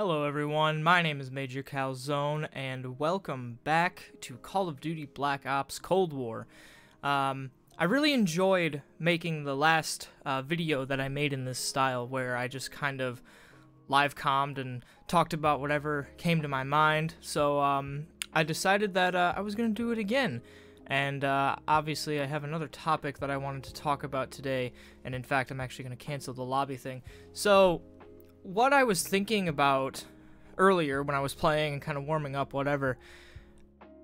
Hello everyone, my name is Major Calzone, and welcome back to Call of Duty Black Ops Cold War. Um, I really enjoyed making the last uh, video that I made in this style, where I just kind of live commed and talked about whatever came to my mind, so um, I decided that uh, I was going to do it again. And uh, obviously, I have another topic that I wanted to talk about today, and in fact, I'm actually going to cancel the lobby thing. So, what I was thinking about earlier when I was playing and kind of warming up, whatever,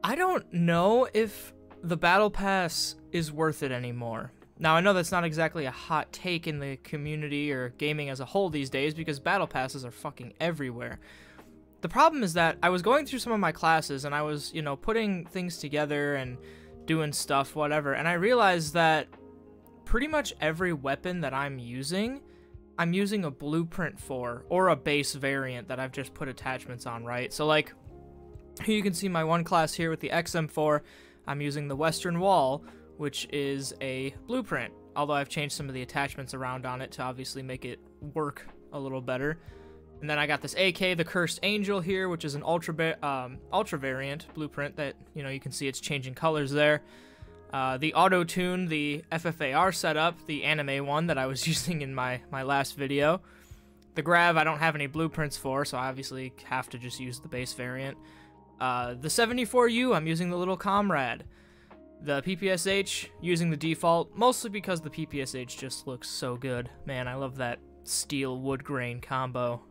I don't know if the Battle Pass is worth it anymore. Now, I know that's not exactly a hot take in the community or gaming as a whole these days because Battle Passes are fucking everywhere. The problem is that I was going through some of my classes and I was, you know, putting things together and doing stuff, whatever, and I realized that pretty much every weapon that I'm using I'm using a blueprint for, or a base variant that I've just put attachments on, right? So like, here you can see my one class here with the XM4. I'm using the Western Wall, which is a blueprint, although I've changed some of the attachments around on it to obviously make it work a little better. And then I got this AK, the Cursed Angel here, which is an ultra um, ultra variant blueprint that, you know, you can see it's changing colors there. Uh, the auto tune, the FFAR setup, the anime one that I was using in my, my last video. The grav I don't have any blueprints for, so I obviously have to just use the base variant. Uh, the 74U, I'm using the little comrade. The PPSH, using the default, mostly because the PPSH just looks so good. Man, I love that steel wood grain combo.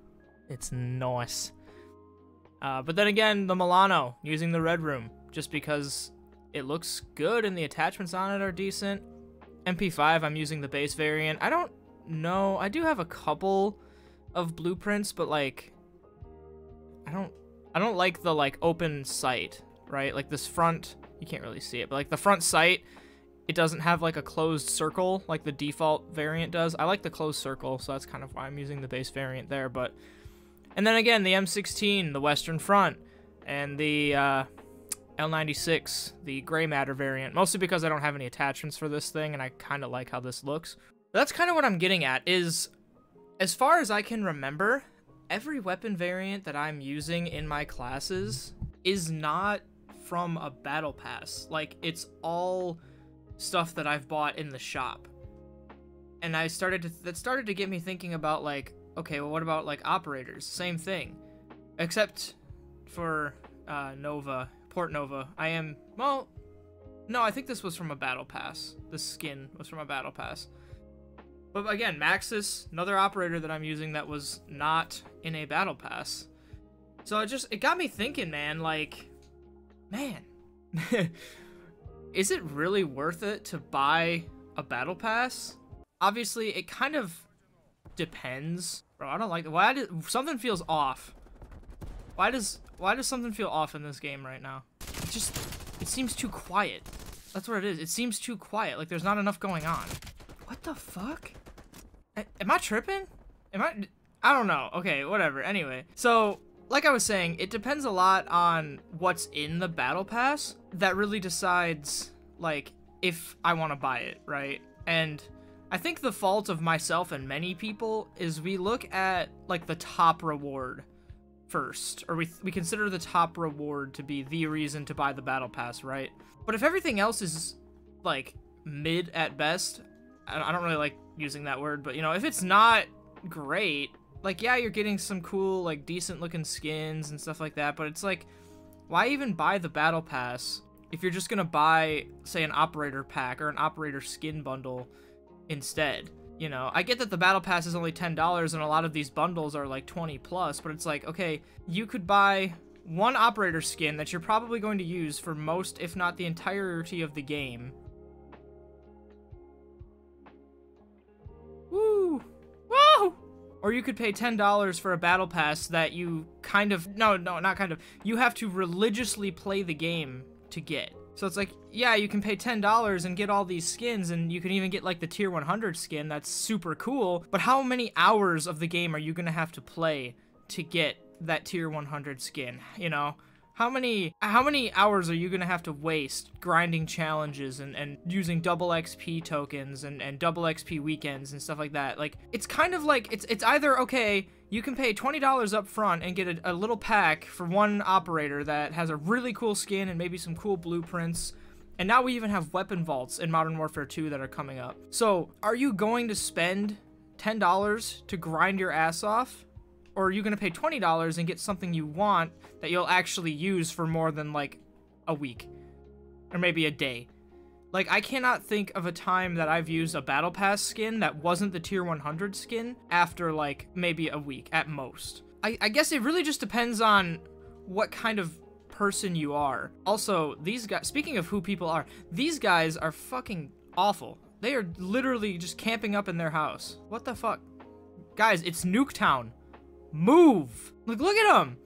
It's nice. Uh, but then again, the Milano, using the red room, just because it looks good and the attachments on it are decent. MP5, I'm using the base variant. I don't know. I do have a couple of blueprints, but like I don't I don't like the like open sight, right? Like this front, you can't really see it, but like the front sight, it doesn't have like a closed circle like the default variant does. I like the closed circle, so that's kind of why I'm using the base variant there, but and then again, the M16, the Western Front, and the uh, L96, the gray matter variant, mostly because I don't have any attachments for this thing and I kind of like how this looks. That's kind of what I'm getting at is, as far as I can remember, every weapon variant that I'm using in my classes is not from a battle pass. Like, it's all stuff that I've bought in the shop. And I started to, that started to get me thinking about like, okay, well what about like operators? Same thing. Except for uh, Nova Portnova. I am, well, no, I think this was from a battle pass. The skin was from a battle pass. But again, Maxis, another operator that I'm using that was not in a battle pass. So it just, it got me thinking, man, like, man, is it really worth it to buy a battle pass? Obviously, it kind of depends. Bro, I don't like, why did, something feels off. Why does why does something feel off in this game right now? It just it seems too quiet. That's what it is. It seems too quiet. Like there's not enough going on. What the fuck? A am I tripping? Am I I don't know. Okay, whatever. Anyway, so like I was saying, it depends a lot on what's in the battle pass that really decides like if I want to buy it, right? And I think the fault of myself and many people is we look at like the top reward first, or we, we consider the top reward to be the reason to buy the battle pass, right? But if everything else is, like, mid at best, I don't really like using that word, but, you know, if it's not great, like, yeah, you're getting some cool, like, decent-looking skins and stuff like that, but it's like, why even buy the battle pass if you're just gonna buy, say, an operator pack or an operator skin bundle instead? You know, I get that the battle pass is only $10 and a lot of these bundles are like 20 plus, but it's like, okay, you could buy one operator skin that you're probably going to use for most, if not the entirety of the game. Woo! Woo! Or you could pay $10 for a battle pass that you kind of, no, no, not kind of, you have to religiously play the game to get. So it's like, yeah, you can pay $10 and get all these skins, and you can even get like the tier 100 skin. That's super cool. But how many hours of the game are you going to have to play to get that tier 100 skin? You know? How many how many hours are you gonna have to waste grinding challenges and, and using double XP tokens and, and double XP weekends and stuff like that? Like it's kind of like it's it's either okay, you can pay $20 up front and get a, a little pack for one operator that has a really cool skin and maybe some cool blueprints. And now we even have weapon vaults in Modern Warfare 2 that are coming up. So, are you going to spend $10 to grind your ass off? Or are you going to pay $20 and get something you want that you'll actually use for more than like a week? Or maybe a day? Like, I cannot think of a time that I've used a Battle Pass skin that wasn't the Tier 100 skin after, like, maybe a week at most. I, I guess it really just depends on what kind of person you are. Also, these guys, speaking of who people are, these guys are fucking awful. They are literally just camping up in their house. What the fuck? Guys, it's Nuketown. Move! Like, look at them!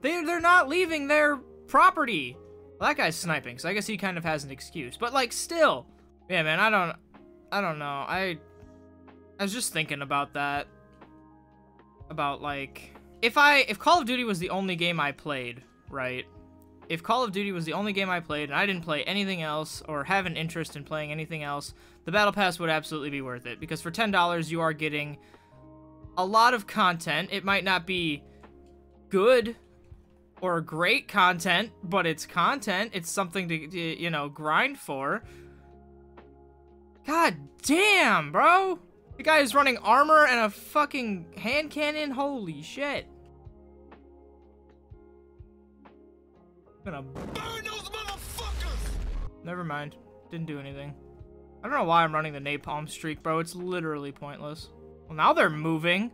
They, they're not leaving their property. Well, that guy's sniping, so I guess he kind of has an excuse. But, like, still. Yeah, man, I don't... I don't know. I... I was just thinking about that. About, like... If I... If Call of Duty was the only game I played, right? If Call of Duty was the only game I played, and I didn't play anything else, or have an interest in playing anything else, the Battle Pass would absolutely be worth it. Because for $10, you are getting a lot of content. It might not be good or great content, but it's content. It's something to, you know, grind for. God damn, bro. The guy is running armor and a fucking hand cannon. Holy shit. I'm gonna burn those motherfuckers. Never mind. Didn't do anything. I don't know why I'm running the napalm streak, bro. It's literally pointless. Well, now they're moving.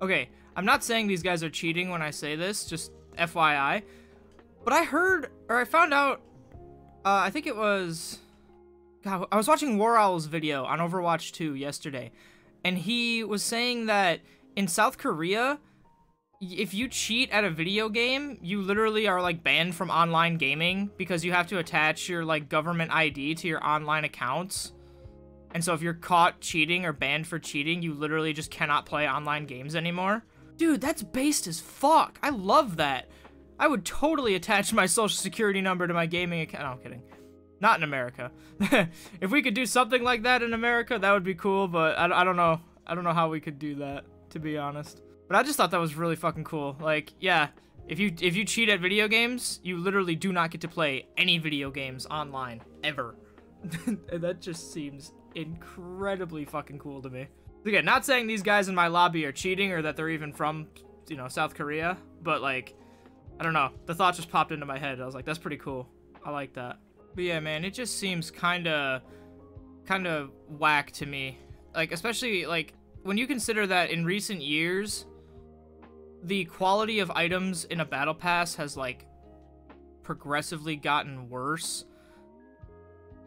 Okay, I'm not saying these guys are cheating when I say this, just FYI. But I heard, or I found out, uh, I think it was, God, I was watching WarOwl's video on Overwatch 2 yesterday, and he was saying that in South Korea, if you cheat at a video game, you literally are like banned from online gaming because you have to attach your like government ID to your online accounts. And so if you're caught cheating or banned for cheating, you literally just cannot play online games anymore. Dude, that's based as fuck. I love that. I would totally attach my social security number to my gaming account. No, I'm kidding. Not in America. if we could do something like that in America, that would be cool, but I, I don't know. I don't know how we could do that, to be honest. But I just thought that was really fucking cool. Like, yeah, if you if you cheat at video games, you literally do not get to play any video games online, ever. And that just seems incredibly fucking cool to me. Again, not saying these guys in my lobby are cheating or that they're even from, you know, South Korea, but like, I don't know. The thought just popped into my head. I was like, that's pretty cool. I like that. But yeah, man, it just seems kind of, kind of whack to me. Like, especially like when you consider that in recent years, the quality of items in a battle pass has like progressively gotten worse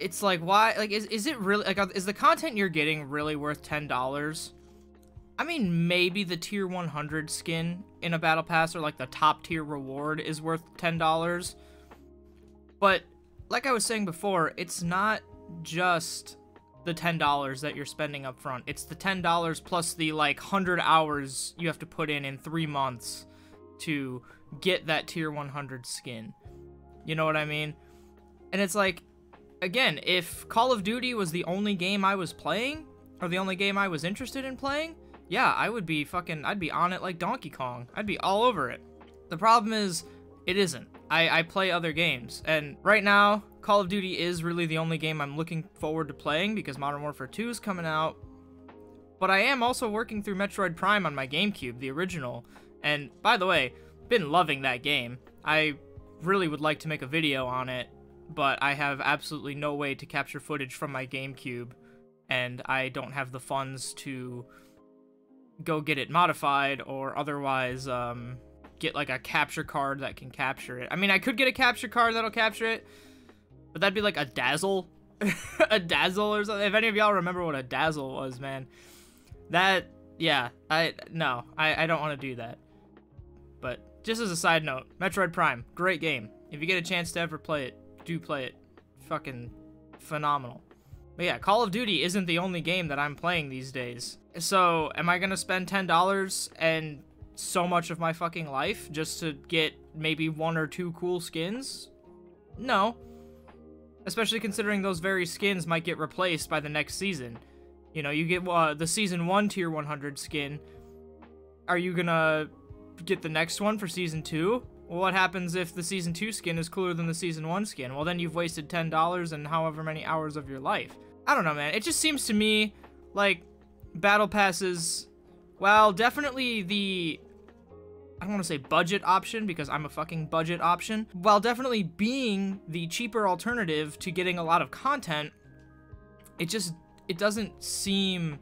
it's like why like is, is it really like is the content you're getting really worth ten dollars? I mean maybe the tier 100 skin in a battle pass or like the top tier reward is worth ten dollars. But like i was saying before it's not just the ten dollars that you're spending up front it's the ten dollars plus the like 100 hours you have to put in in three months to get that tier 100 skin. You know what i mean? And it's like again, if Call of Duty was the only game I was playing, or the only game I was interested in playing, yeah, I would be fucking, I'd be on it like Donkey Kong. I'd be all over it. The problem is, it isn't. I, I play other games, and right now, Call of Duty is really the only game I'm looking forward to playing because Modern Warfare 2 is coming out. But I am also working through Metroid Prime on my GameCube, the original, and by the way, been loving that game. I really would like to make a video on it but I have absolutely no way to capture footage from my GameCube, and I don't have the funds to go get it modified or otherwise um, get like a capture card that can capture it. I mean, I could get a capture card that'll capture it, but that'd be like a dazzle, a dazzle or something. If any of y'all remember what a dazzle was, man, that yeah, I no, I I don't want to do that. But just as a side note, Metroid Prime, great game. If you get a chance to ever play it, do play it. Fucking phenomenal. But yeah, Call of Duty isn't the only game that I'm playing these days. So, am I gonna spend $10 and so much of my fucking life just to get maybe one or two cool skins? No. Especially considering those very skins might get replaced by the next season. You know, you get uh, the season one tier 100 skin. Are you gonna get the next one for season two? What happens if the season two skin is cooler than the season one skin? Well, then you've wasted ten dollars and however many hours of your life. I don't know, man. It just seems to me like battle passes. Well, definitely the I don't want to say budget option because I'm a fucking budget option, while definitely being the cheaper alternative to getting a lot of content, it just it doesn't seem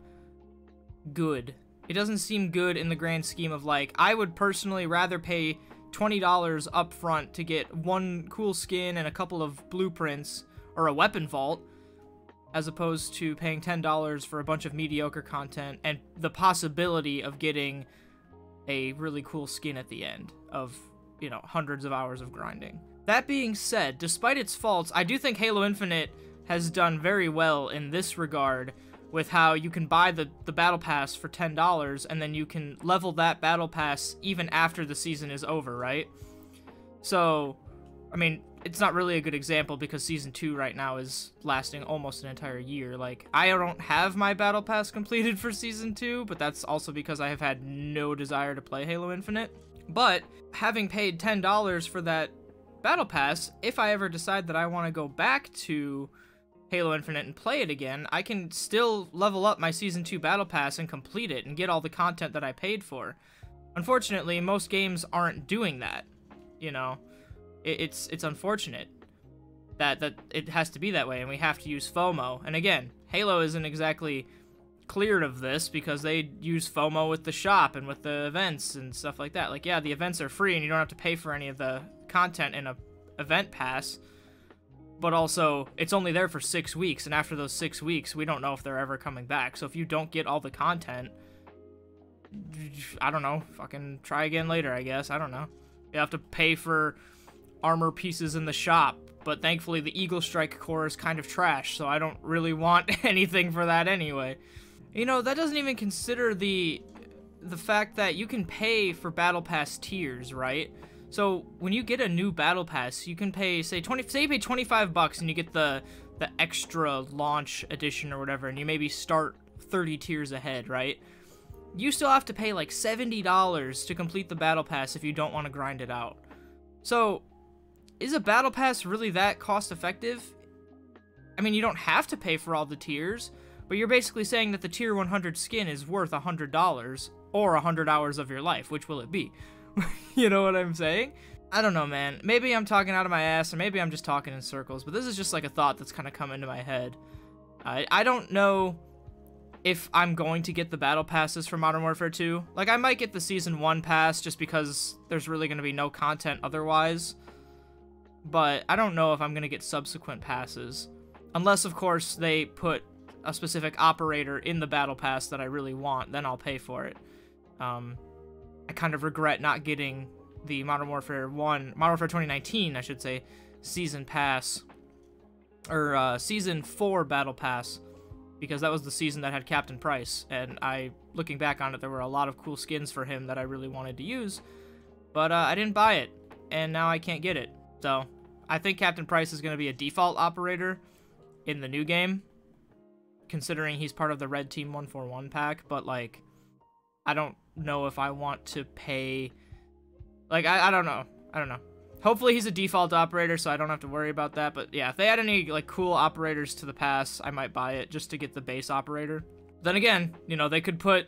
good. It doesn't seem good in the grand scheme of like I would personally rather pay $20 up front to get one cool skin and a couple of blueprints or a weapon vault as opposed to paying $10 for a bunch of mediocre content and the possibility of getting a really cool skin at the end of, you know, hundreds of hours of grinding. That being said, despite its faults, I do think Halo Infinite has done very well in this regard with how you can buy the, the battle pass for $10 and then you can level that battle pass even after the season is over, right? So, I mean, it's not really a good example because season 2 right now is lasting almost an entire year. Like, I don't have my battle pass completed for season 2, but that's also because I have had no desire to play Halo Infinite. But having paid $10 for that battle pass, if I ever decide that I want to go back to Halo Infinite and play it again, I can still level up my Season 2 Battle Pass and complete it and get all the content that I paid for. Unfortunately, most games aren't doing that. You know, it, it's it's unfortunate that that it has to be that way, and we have to use FOMO. And again, Halo isn't exactly cleared of this because they use FOMO with the shop and with the events and stuff like that. Like, yeah, the events are free and you don't have to pay for any of the content in a event pass but also it's only there for six weeks, and after those six weeks, we don't know if they're ever coming back. So if you don't get all the content, I don't know, fucking try again later, I guess. I don't know. You have to pay for armor pieces in the shop, but thankfully the Eagle Strike core is kind of trash, so I don't really want anything for that anyway. You know, that doesn't even consider the the fact that you can pay for battle pass tiers, right? So when you get a new battle pass, you can pay say 20 say you pay 25 bucks and you get the the extra launch edition or whatever and you maybe start 30 tiers ahead, right? You still have to pay like $70 to complete the battle pass if you don't want to grind it out. So is a battle pass really that cost effective? I mean, you don't have to pay for all the tiers, but you're basically saying that the tier 100 skin is worth $100 or 100 hours of your life. Which will it be? you know what I'm saying? I don't know, man. Maybe I'm talking out of my ass, or maybe I'm just talking in circles, but this is just like a thought that's kind of come into my head. I, I don't know if I'm going to get the battle passes for Modern Warfare 2. Like, I might get the Season 1 pass just because there's really going to be no content otherwise. But I don't know if I'm going to get subsequent passes. Unless, of course, they put a specific operator in the battle pass that I really want, then I'll pay for it. Um, I kind of regret not getting the Modern Warfare 1, Modern Warfare 2019, I should say, Season Pass, or uh, Season 4 Battle Pass, because that was the season that had Captain Price, and I, looking back on it, there were a lot of cool skins for him that I really wanted to use, but uh, I didn't buy it, and now I can't get it. So, I think Captain Price is going to be a default operator in the new game, considering he's part of the Red Team 141 pack, but, like, I don't know if I want to pay. Like, I, I don't know. I don't know. Hopefully he's a default operator, so I don't have to worry about that. But yeah, if they add any, like, cool operators to the pass, I might buy it just to get the base operator. Then again, you know, they could put...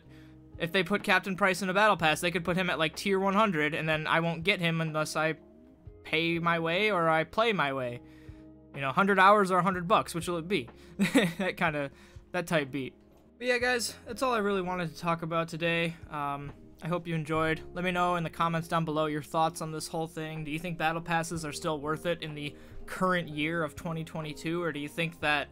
If they put Captain Price in a battle pass, they could put him at, like, tier 100, and then I won't get him unless I pay my way or I play my way. You know, 100 hours or 100 bucks, which will it be? that kind of... That type beat. But yeah, guys, that's all I really wanted to talk about today. Um, I hope you enjoyed. Let me know in the comments down below your thoughts on this whole thing. Do you think battle passes are still worth it in the current year of 2022, or do you think that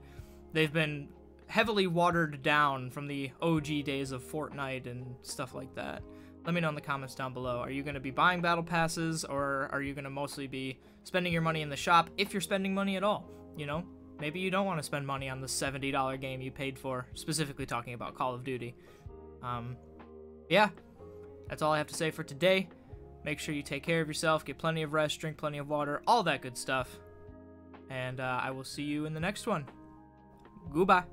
they've been heavily watered down from the OG days of Fortnite and stuff like that? Let me know in the comments down below. Are you going to be buying battle passes, or are you going to mostly be spending your money in the shop if you're spending money at all? You know, Maybe you don't want to spend money on the $70 game you paid for, specifically talking about Call of Duty. Um, yeah, that's all I have to say for today. Make sure you take care of yourself, get plenty of rest, drink plenty of water, all that good stuff. And uh, I will see you in the next one. Goodbye.